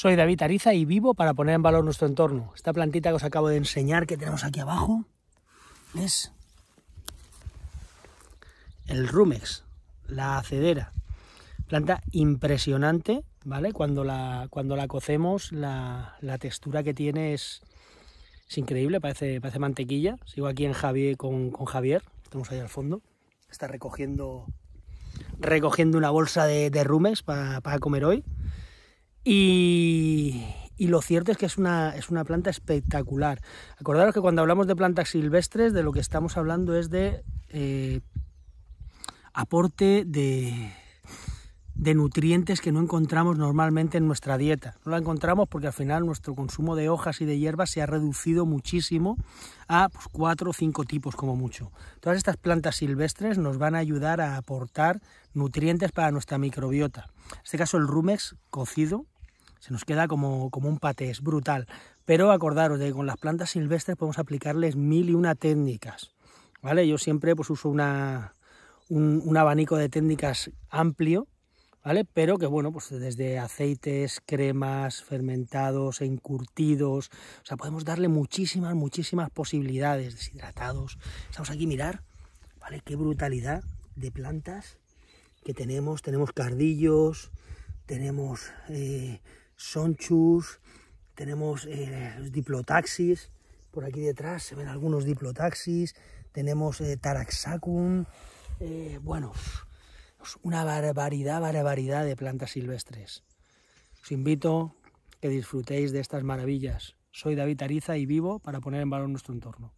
Soy David Ariza y vivo para poner en valor nuestro entorno. Esta plantita que os acabo de enseñar que tenemos aquí abajo es el Rumex, la acedera. Planta impresionante, ¿vale? Cuando la, cuando la cocemos, la, textura que tiene es, es, increíble, parece, parece mantequilla. Sigo aquí con, Javier, estamos ahí al fondo. Está recogiendo, recogiendo una bolsa de, de Rumex para comer hoy. Y, lo cierto es que es una, es una planta espectacular. Acordaros que cuando hablamos de plantas silvestres, de lo que estamos hablando es de eh, aporte de, de nutrientes que no encontramos normalmente en nuestra dieta. No la encontramos porque al final nuestro consumo de hojas y de hierbas se ha reducido muchísimo a pues, cuatro o cinco tipos como mucho. Todas estas plantas silvestres nos van a ayudar a aportar nutrientes para nuestra microbiota. En este caso el rumex cocido se nos queda como, un paté, es brutal. Pero acordaros de que con las plantas silvestres podemos aplicarles mil y una técnicas. ¿vale? Yo siempre pues, uso una, un, abanico de técnicas amplio, ¿vale? Pero que bueno, pues desde aceites, cremas, fermentados, encurtidos, o sea, podemos darle muchísimas, muchísimas posibilidades, deshidratados. Estamos aquí, mirar, ¿vale? Qué brutalidad de plantas que tenemos. Tenemos cardillos, tenemos eh, sonchus, tenemos eh, diplotaxis, por aquí detrás se ven algunos diplotaxis, tenemos eh, taraxacum, bueno, una barbaridad, barbaridad de plantas silvestres. Os invito a que disfrutéis de estas maravillas. Soy David Ariza y vivo para poner en valor nuestro entorno.